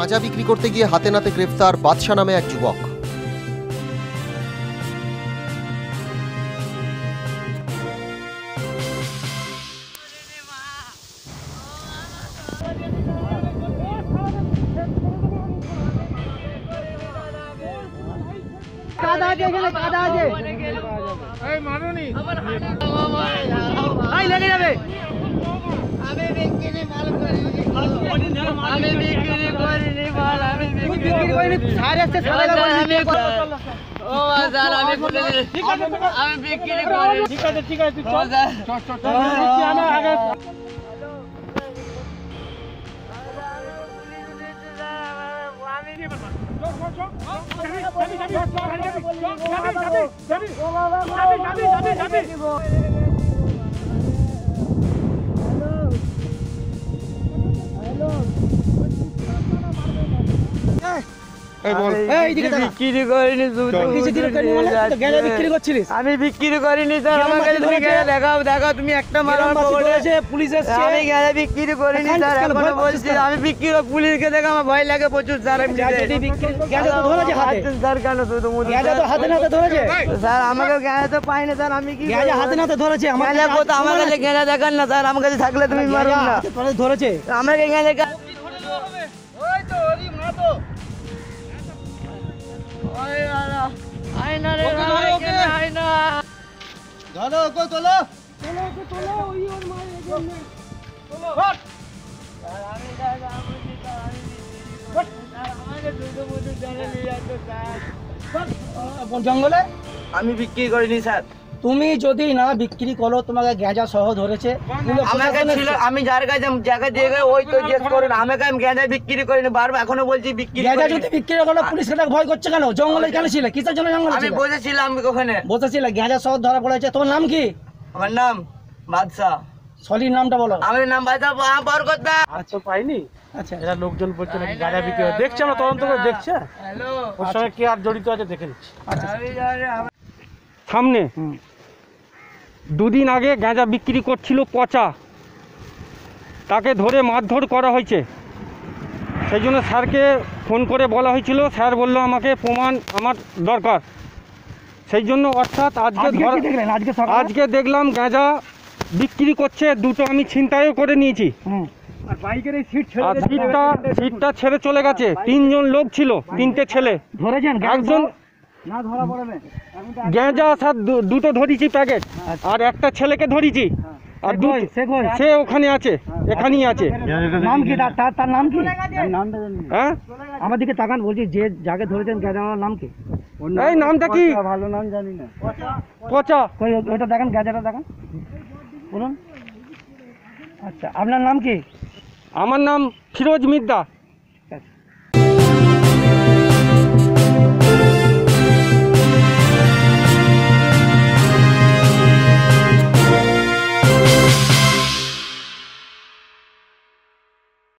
গাঁজা বিক্রি করতে গিয়ে হাতে নাতে গ্রেফতার বাদশা নামে এক যুবক। কাদা আছে এখানে কাদা আছে। এই লেগে যাবে আমি বিক্রি মাল করিনি আমি বিক্রি করিনি মাল আমি বিক্রি করিনি সার আসছে সারা আমি ও স্যার আমি দিই আমি বিক্রি করিনি ঠিক আছে ঠিক আছে চল স্যার এই দিকে দেখা বিক্রি করিনি শুধু কিছু দিন করিনি মানে তো গেলে বিক্রি করছিলিস? আমি বিক্রি করিনি স্যার আমার কাছে তুমি গেলে দেখাও দেখাও তুমি একটা পুলিশ। আমি গেলে বিক্রি করিনি স্যার এখনও ভয় বলছি আমি বিক্রি পুলিশকে দেখে আমার ভয় লাগে প্রচুর স্যার আমি স্যার কেন শুধু মুধু হাতে নাতে ধরেছে? স্যার আমাকে গেঁজা তো পাই না স্যার আমি কি হাতে নাতে ধরেছে আমার কাছে দেখান না স্যার আমার কাছে থাকলে তুমি মারুন না। ধরেছে। আমাকে গেঁজা আয়না রে, আয়না। ধরো ওকে তোলো স্যার, আমি স্যার, আমি কি স্যার, আমি বিক্রি করি। স্যার, আমাকে শুধু মুধু জলে নিয়ে যাচ্ছে, স্যার। জঙ্গলে আমি বিক্রি করিনি স্যার তুমি যদি না বিক্রি করো তোমাকে গেঁজা সহ ধরেছে। আমাকে ছিল আমি যার কাছে জায়গা দিয়ে গেছে ওই তো জিজ্ঞেস করুন আমাকে আমি গেঁজা বিক্রি করিনি বারবার এখনও বলছি বিক্রি গেঁজা যদি বিক্রি করো পুলিশ সেটা ভয় করছে কেন? জঙ্গলে কেন ছিল? কিসের জন্য জঙ্গলে আমি ছিল? বসেছিলাম ওখানে। বসেছিল? গেঁজা সহ ধরা পড়েছে। তোমার নাম কি? আমার নাম বাদশাহ। সলির নামটা বলো। আমার নাম বাদশাহ বরকতদা। আচ্ছা পাইনি। আচ্ছা। এরা লোকজন বলছে নাকি গাঁজা বিক্রি দেখছে আমরা তদন্ত করে দেখছে। ওর সঙ্গে কি আর জড়িত আছে দেখে নিচ্ছি। আমি সামনে। দুদিন আগে গাঁজা বিক্রি করছিল পচা। তাকে ধরে মারধর করা হয়েছে। সেই জন্য স্যারকে ফোন করে বলা হয়েছিল। স্যার বলল আমাকে প্রমাণ আমার দরকার। সেই জন্য অর্থাৎ আজকে আজকে দেখলাম গাঁজা বিক্রি করছে। দুটো আমি ছিনতাইও করে নিয়েছি। সিটটা সিটটা ছেড়ে চলে গেছে। তিনজন লোক ছিল তিনটে ছেলে। একজন? না ধরা পড়বে গেঁজা স্যার দু- দুটো ধরেছি প্যাকেট আর একটা ছেলেকে ধরেছি। আর দু সে ওখানে আছে এখানেই আছে। নাম কি? তার তার- তার নাম কি? হ্যাঁ? আমার দিকে তাকান বলছি যে যাকে ধরেছেন গেঁজার নাম কি? এই নামটা কি? ভালো নাম জানি না। পচা। কই ওটা দেখান গেঁজাটা দেখান। বলুন। আচ্ছা আপনার নাম কি? আমার নাম ফিরোজ মিদ্দা।